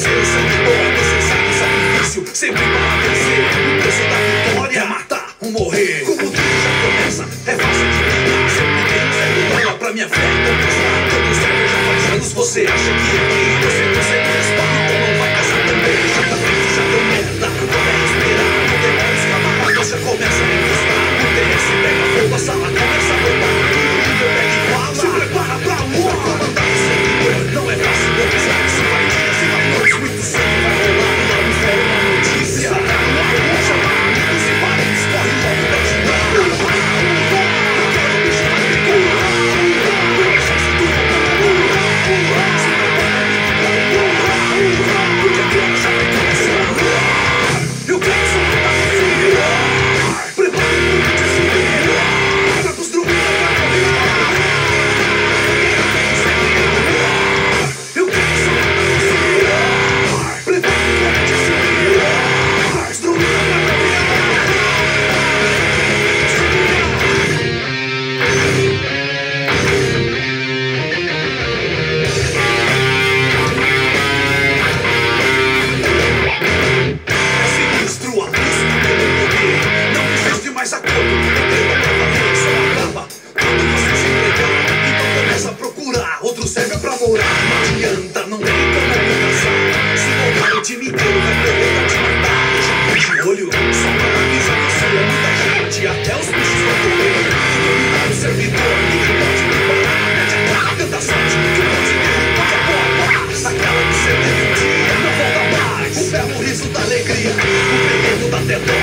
paciência Toda sem sabe sacrifício Sempre para vencer O preço da vitória é matar ou morrer. Como tudo já começa, é fácil de ganhar Sempre tem um zero dólar pra minha fé. E conquistar Tanto serve já faz anos Você acha que é de